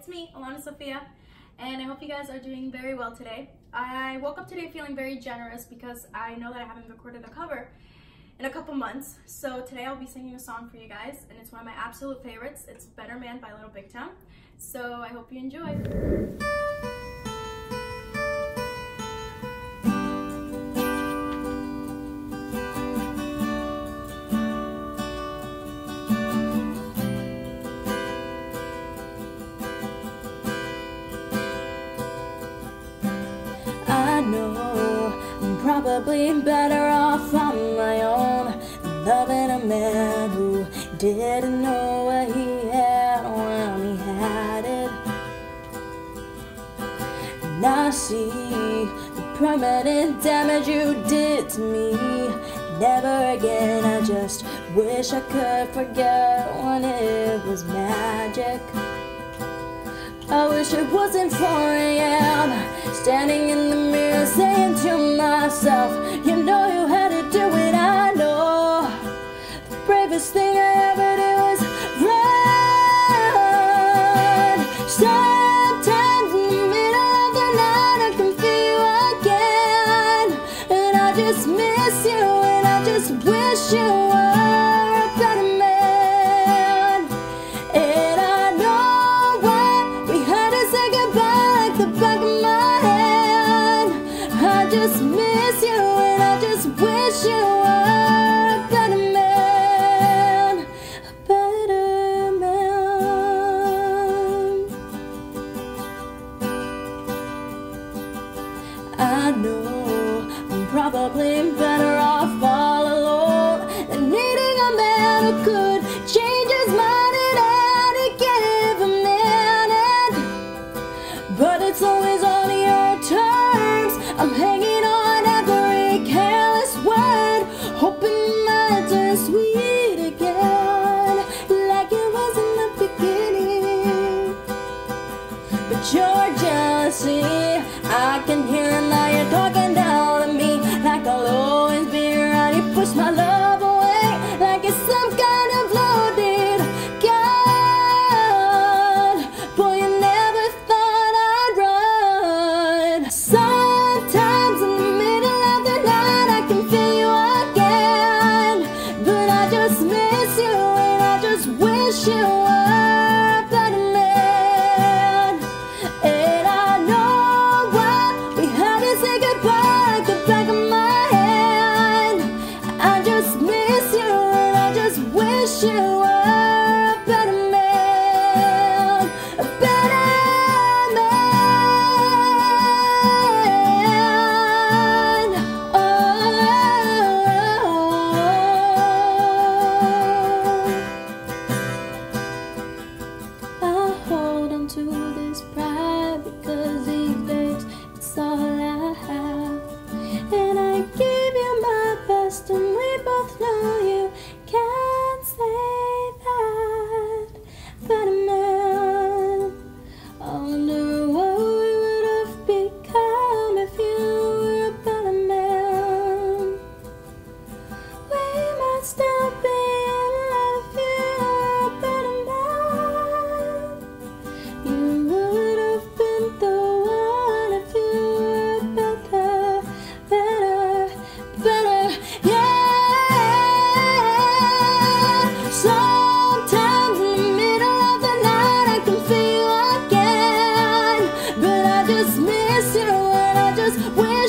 it's me, Alanis Sophia, and I hope you guys are doing very well today. I woke up today feeling very generous because I know that I haven't recorded a cover in a couple months. So today I'll be singing a song for you guys, and it's one of my absolute favorites. It's Better Man by Little Big Town. So I hope you enjoy. Know I'm probably better off on my own than loving a man who didn't know what he had when he had it. And I see the permanent damage you did to me. Never again, I just wish I could forget when it was magic. I wish it wasn't 4 a.m. Standing in the mirror saying to myself, You know you had to do it, I know. The bravest thing I ever did was run. Just miss you and I just wish you were a better man. A better man. I know I'm probably better off all alone than needing a man who could change his mind at any given minute. But it's always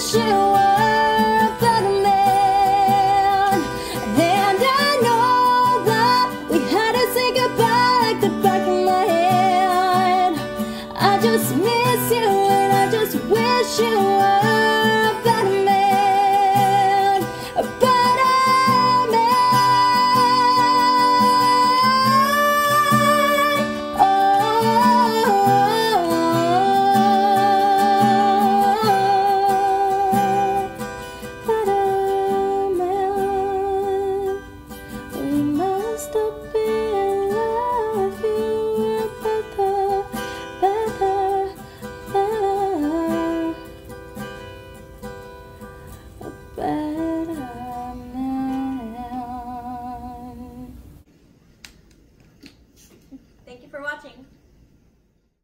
wish you were a better man. And I know why we had to say goodbye like the back of my hand. I just miss